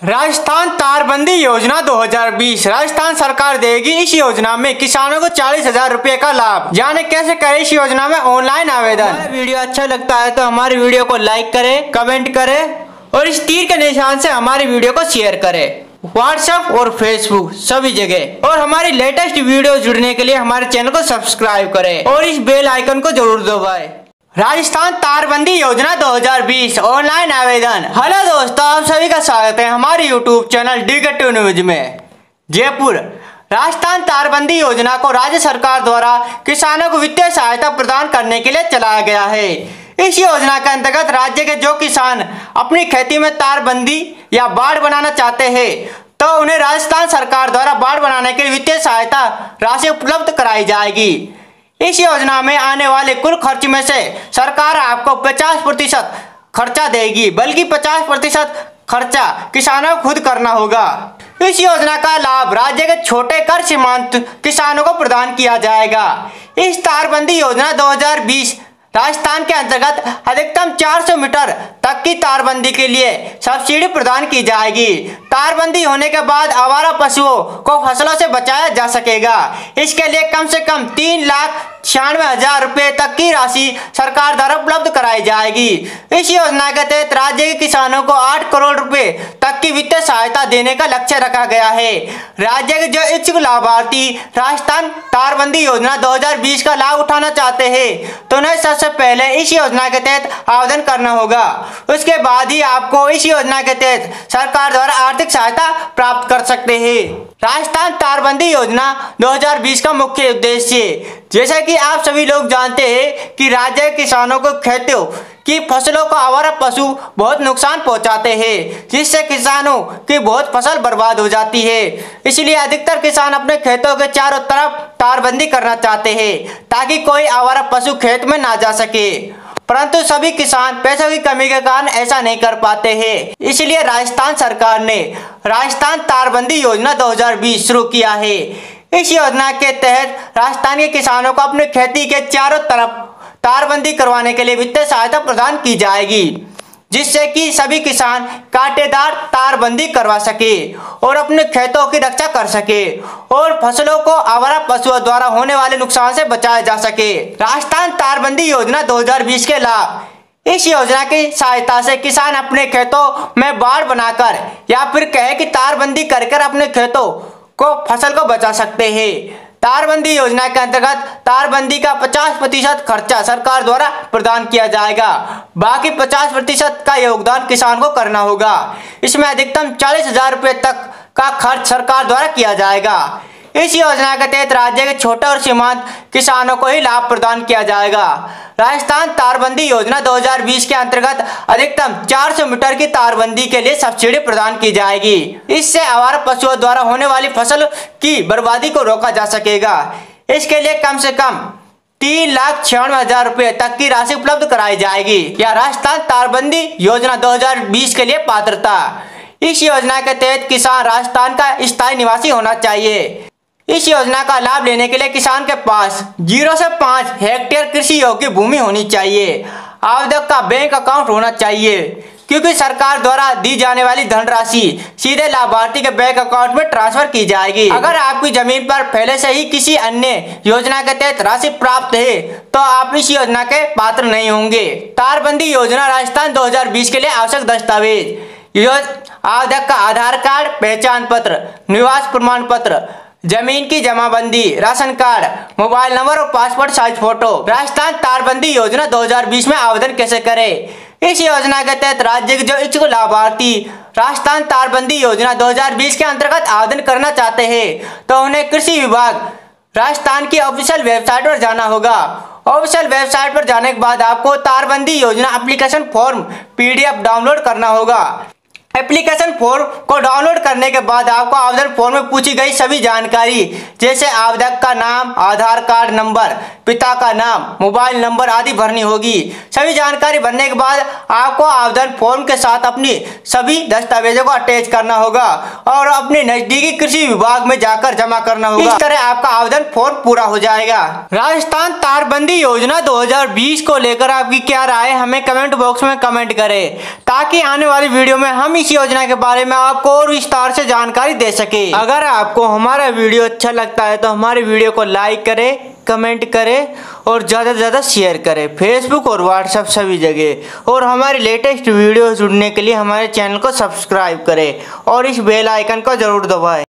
राजस्थान तारबंदी योजना 2020 राजस्थान सरकार देगी इस योजना में किसानों को चालीस हज़ार रूपए का लाभ। जाने कैसे करें इस योजना में ऑनलाइन आवेदन? वीडियो अच्छा लगता है तो हमारे वीडियो को लाइक करें, कमेंट करें और इस तीर के निशान से हमारी वीडियो को शेयर करें। व्हाट्सएप और फेसबुक सभी जगह। और हमारी लेटेस्ट वीडियो जुड़ने के लिए हमारे चैनल को सब्सक्राइब करें और इस बेल आइकन को ज़रूर दबाएँ। राजस्थान तारबंदी योजना 2020 ऑनलाइन आवेदन। हेलो दोस्तों, आप सभी का स्वागत है हमारे यूट्यूब चैनल डिगेटिव न्यूज़ में। जयपुर, राजस्थान तारबंदी योजना को राज्य सरकार द्वारा किसानों को वित्तीय सहायता प्रदान करने के लिए चलाया गया है। इस योजना के अंतर्गत राज्य के जो किसान अपनी खेती में तारबंदी या बाढ़ बनाना चाहते हैं तो उन्हें राजस्थान सरकार द्वारा बाढ़ बनाने के लिए वित्तीय सहायता राशि उपलब्ध कराई जाएगी। इस योजना में आने वाले कुल खर्च में से सरकार आपको 50 प्रतिशत खर्चा देगी, बल्कि 50 प्रतिशत खर्चा किसानों को खुद करना होगा। इस योजना का लाभ राज्य के छोटे कर सीमांत किसानों को प्रदान किया जाएगा। इस तारबंदी योजना 2020 राजस्थान के अंतर्गत अधिकतम 400 मीटर तक की तारबंदी के लिए सब्सिडी प्रदान की जाएगी। तारबंदी होने के बाद आवारा पशुओं को फ़सलों से बचाया जा सकेगा। इसके लिए कम से कम तीन लाख छियानवे हज़ार रुपए तक की राशि सरकार द्वारा उपलब्ध कराई जाएगी। इस योजना के तहत राज्य के किसानों को आठ करोड़ रुपए की वित्तीय सहायता देने का लक्ष्य रखा गया है। राज्य के जो इच्छुक लाभार्थी राजस्थान तारबंदी योजना 2020 का लाभ उठाना चाहते हैं तो उन्हें सबसे पहले इस योजना के तहत आवेदन करना होगा। उसके बाद ही आपको इस योजना के तहत सरकार द्वारा आर्थिक सहायता प्राप्त कर सकते हैं। राजस्थान तारबंदी योजना 2020 का मुख्य उद्देश्य। जैसा कि आप सभी लोग जानते हैं कि राज्य किसानों को खेतों की फ़सलों को आवारा पशु बहुत नुकसान पहुंचाते हैं, जिससे किसानों की बहुत फ़सल बर्बाद हो जाती है। इसलिए अधिकतर किसान अपने खेतों के चारों तरफ़ तारबंदी करना चाहते हैं, ताकि कोई आवारा पशु खेत में ना जा सके। परंतु सभी किसान पैसों की कमी के कारण ऐसा नहीं कर पाते हैं। इसलिए राजस्थान सरकार ने राजस्थान तारबंदी योजना 2020 शुरू किया है। इस योजना के तहत राजस्थान के किसानों को अपने खेती के चारों तरफ़ तारबंदी करवाने के लिए वित्तीय सहायता प्रदान की जाएगी। जिससे कि सभी किसान कांटेदार तारबंदी करवा सके और अपने खेतों की रक्षा कर सके और फ़सलों को आवारा पशुओं द्वारा होने वाले नुकसान से बचाया जा सके। राजस्थान तारबंदी योजना 2020 के लाभ। इस योजना की सहायता से किसान अपने खेतों में बाढ़ बनाकर या फिर कहे कि तारबंदी कर कर अपने खेतों को फ़सल को बचा सकते हैं। तारबंदी योजना के अंतर्गत तारबंदी का 50 प्रतिशत खर्चा सरकार द्वारा प्रदान किया जाएगा। बाकी 50 प्रतिशत का योगदान किसान को करना होगा। इसमें अधिकतम चालीस हज़ार रुपये तक का खर्च सरकार द्वारा किया जाएगा। इस योजना के तहत राज्य के छोटे और सीमांत किसानों को ही लाभ प्रदान किया जाएगा। राजस्थान तारबंदी योजना 2020 के अंतर्गत अधिकतम 400 मीटर की तारबंदी के लिए सब्सिडी प्रदान की जाएगी। इससे आवारा पशुओं द्वारा होने वाली फ़सल की बर्बादी को रोका जा सकेगा। इसके लिए कम से कम तीन लाख छियानवे हज़ार रूपए तक की राशि उपलब्ध कराई जाएगी। या राजस्थान तारबंदी योजना 2020 के लिए पात्रता। इस योजना के तहत किसान राजस्थान का स्थायी निवासी होना चाहिए। इस योजना का लाभ लेने के लिए किसान के पास ज़ीरो से पाँच हेक्टेयर कृषि योग्य भूमि होनी चाहिए। आवेदक का बैंक अकाउंट होना चाहिए, क्योंकि सरकार द्वारा दी जाने वाली धनराशि सीधे लाभार्थी के बैंक अकाउंट में ट्रांसफ़र की जाएगी। अगर आपकी ज़मीन पर पहले से ही किसी अन्य योजना के तहत राशि प्राप्त है तो आप इस योजना के पात्र नहीं होंगे। तारबंदी योजना राजस्थान 2020 के लिए आवश्यक दस्तावेज़। आवेदक का आधार कार्ड, पहचान पत्र, निवास प्रमाण पत्र ज़मीन की जमाबंदी, राशन कार्ड, मोबाइल नंबर और पासपोर्ट साइज़ फ़ोटो, राजस्थान तारबंदी योजना 2020 में आवेदन कैसे करें? इस योजना के तहत राज्य के जो इच्छुक लाभार्थी राजस्थान तारबंदी योजना 2020 के अंतर्गत आवेदन करना चाहते हैं तो उन्हें कृषि विभाग राजस्थान की ऑफिशियल वेबसाइट पर जाना होगा। ऑफिशियल वेबसाइट पर जाने के बाद आपको तारबंदी योजना एप्लीकेशन फॉर्म पीडीएफ डाउनलोड करना होगा। एप्लीकेशन फॉर्म को डाउनलोड करने के बाद आपको आवेदन फॉर्म में पूछी गई सभी जानकारी, जैसे आवेदक का नाम, आधार कार्ड नंबर, पिता का नाम, मोबाइल नंबर आदि भरनी होगी। सभी जानकारी भरने के बाद आपको आवेदन फॉर्म के साथ अपनी सभी दस्तावेजों को अटैच करना होगा और अपने नजदीकी कृषि विभाग में जाकर जमा करना होगा। इस तरह आपका आवेदन फॉर्म पूरा हो जाएगा। राजस्थान तारबंदी योजना 2020 को लेकर आपकी क्या राय, हमें कमेंट बॉक्स में कमेंट करें, ताकि आने वाली वीडियो में हम इस इस योजना के बारे में आपको और विस्तार से जानकारी दे सके। अगर आपको हमारा वीडियो अच्छा लगता है तो हमारे वीडियो को लाइक करें, कमेंट करें और ज़्यादा से ज़्यादा शेयर करें। फेसबुक और व्हाट्सएप सभी जगह। और हमारे लेटेस्ट वीडियो जुड़ने के लिए हमारे चैनल को सब्सक्राइब करें और इस बेल आइकन को ज़रूर दबाएँ।